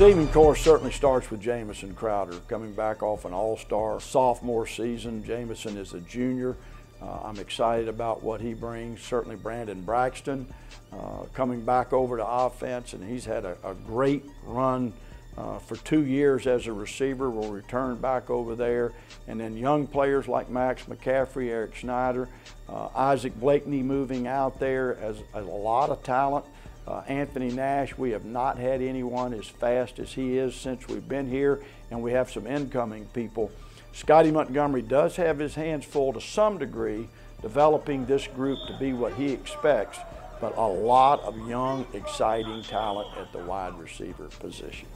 receiving corps certainly starts with Jamison Crowder, coming back off an all-star sophomore season. Jamison is a junior. Uh, I'm excited about what he brings. Certainly Brandon Braxton uh, coming back over to offense, and he's had a, a great run uh, for two years as a receiver. Will return back over there, and then young players like Max McCaffrey, Erich Schneider, uh, Isaac Blakeney moving out there as, as a lot of talent. Uh, Anthony Nash, we have not had anyone as fast as he is since we've been here, and we have some incoming people. Scottie Montgomery does have his hands full to some degree, developing this group to be what he expects, but a lot of young, exciting talent at the wide receiver position.